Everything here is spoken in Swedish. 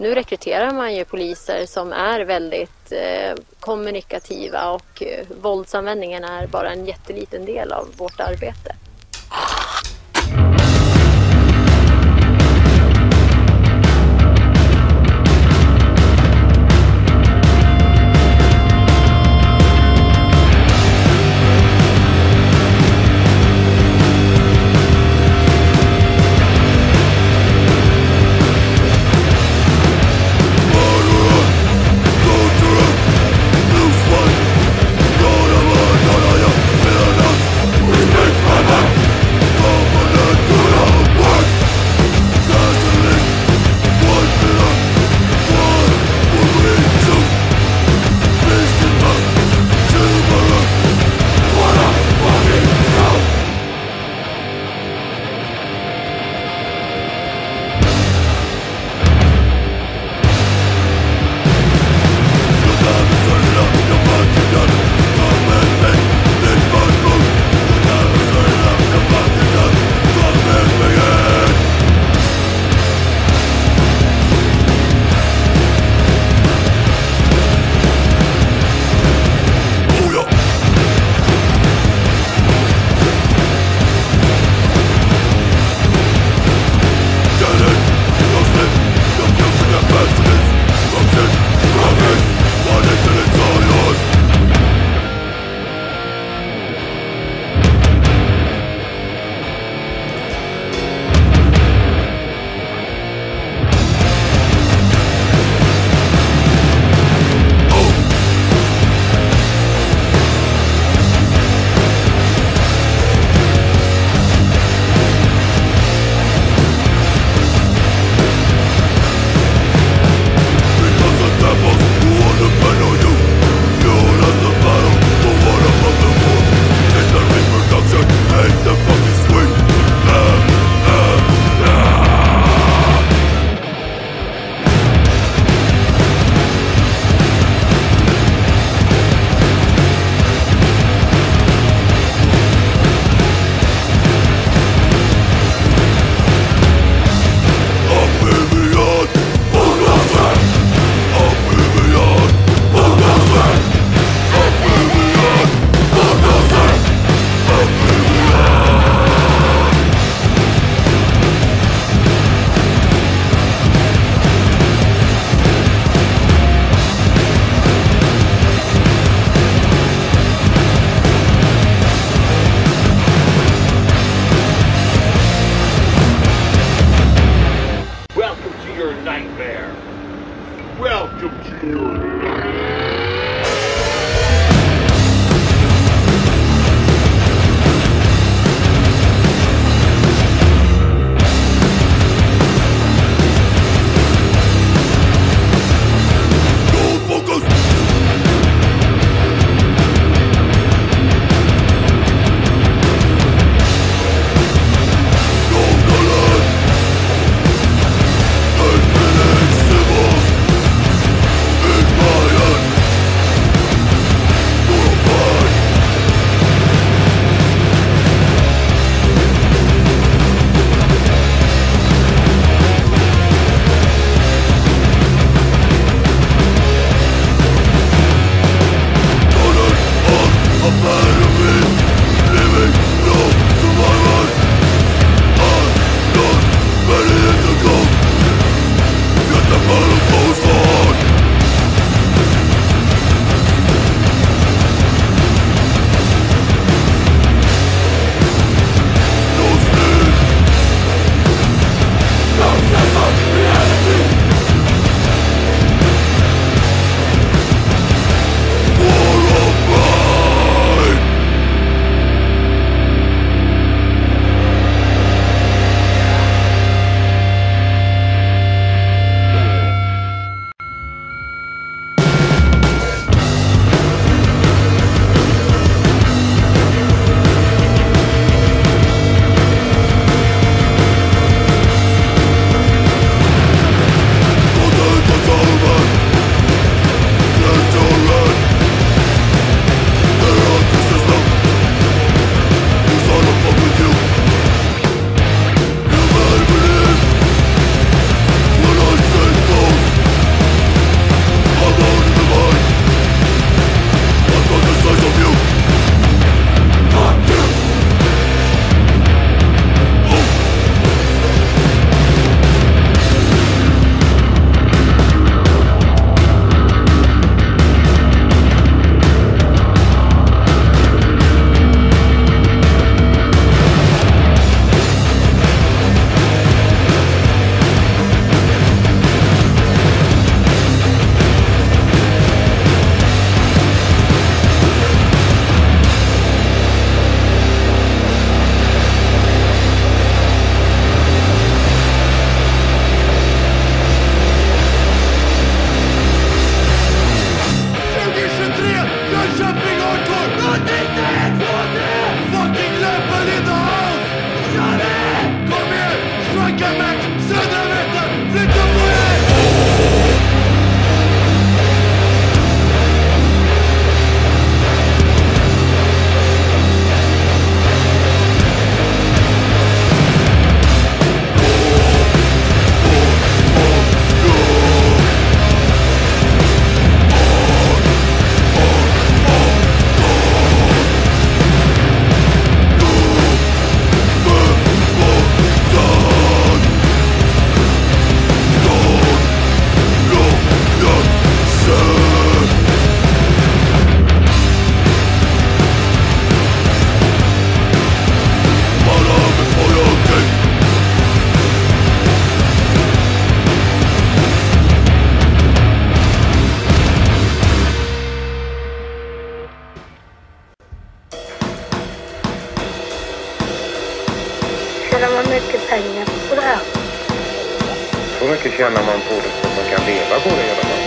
nu rekryterar man ju poliser som är väldigt eh, kommunikativa och eh, våldsanvändningen är bara en jätteliten del av vårt arbete. mycket tjänar man på det som man kan leva på det i alla fall?